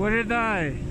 Where did I?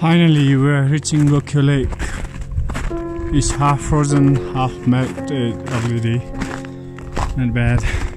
Finally, we're reaching Gokyo Lake. It's half frozen, half melted already. Not bad.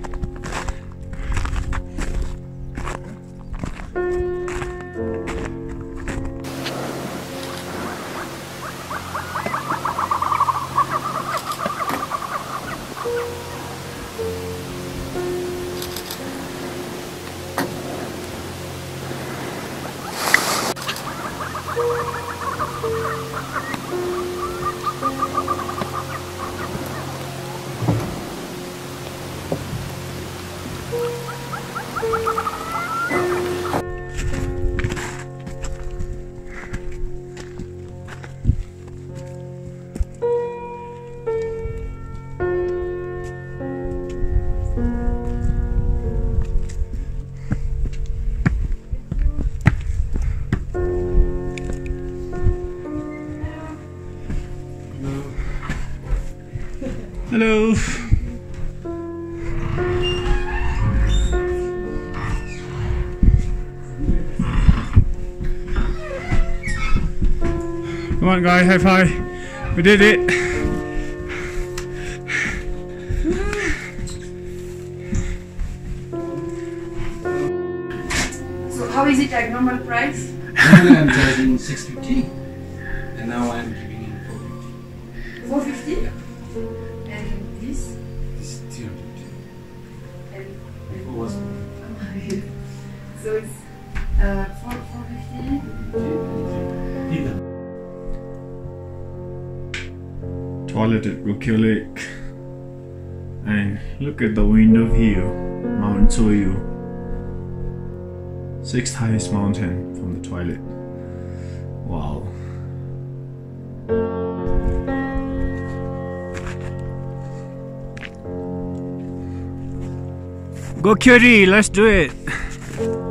Hello. Come on, guy, high five. We did it. So how is it like normal price? Normally I'm charging 650 and now I'm giving in 450. 450? Was so it's uh, 4, 450? Either. Toilet at Gokyo Lake. And look at the window here, Mount Cho Oyu. Sixth highest mountain from the toilet. Wow. Gokyo Ri, let's do it.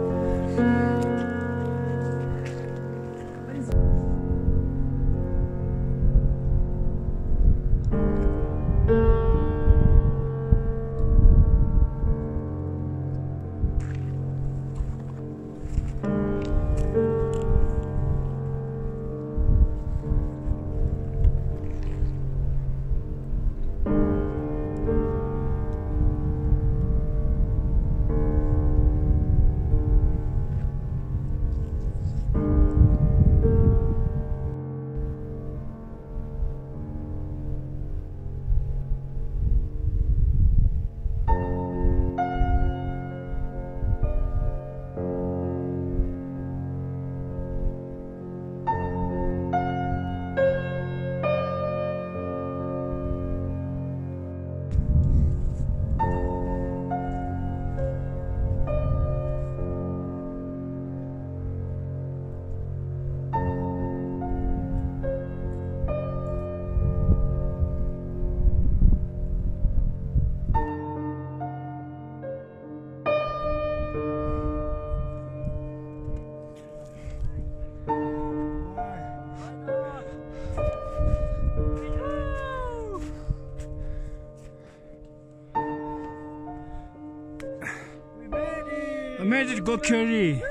Made it, Gokyo Ri.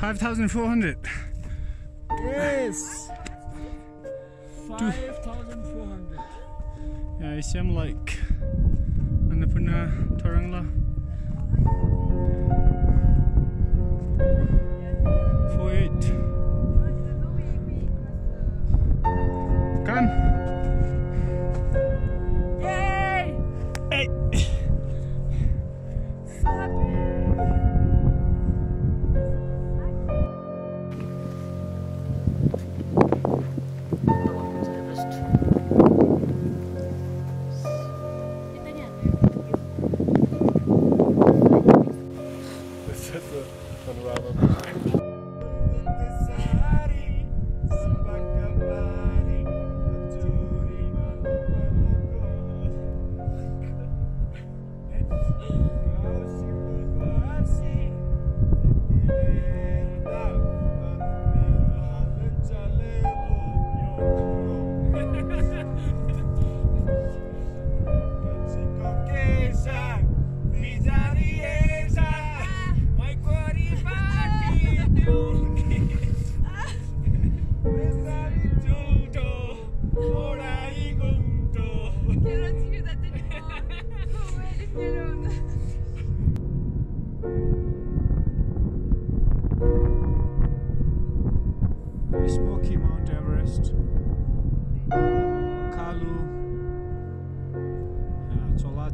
5,400. Yes. Five thousand four hundred. Yeah, I seem like Annapurna eight. Come. Yay! Hey. So happy.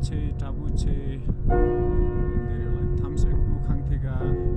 다부채 다부채 내려 탐색구 강태가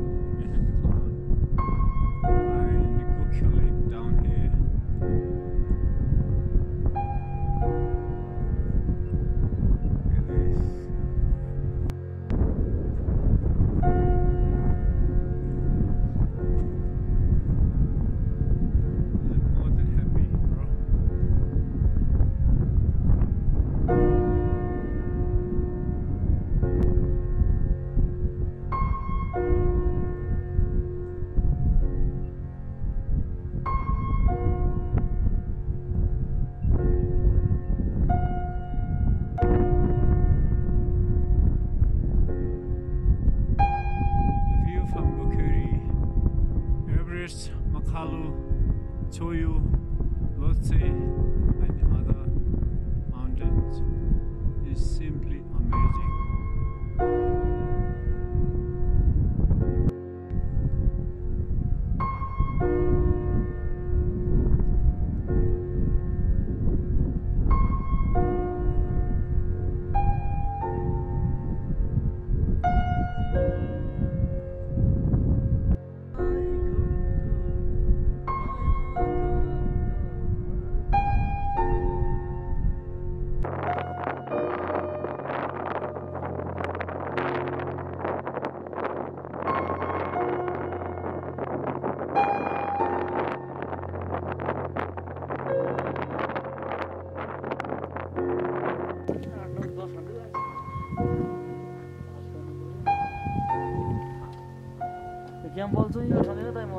Pangeran,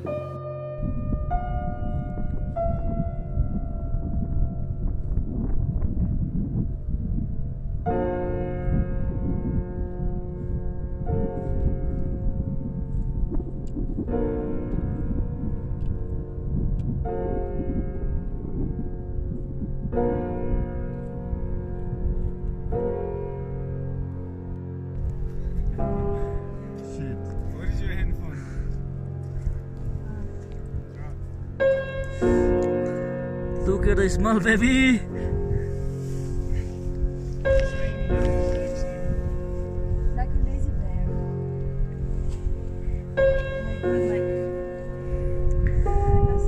saya. Look at the small baby. Like a lazy bear.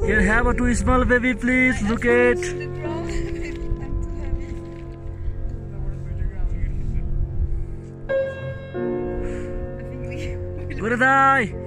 Can I have a two small baby, please? Look at. I'm too heavy. I think we Good die.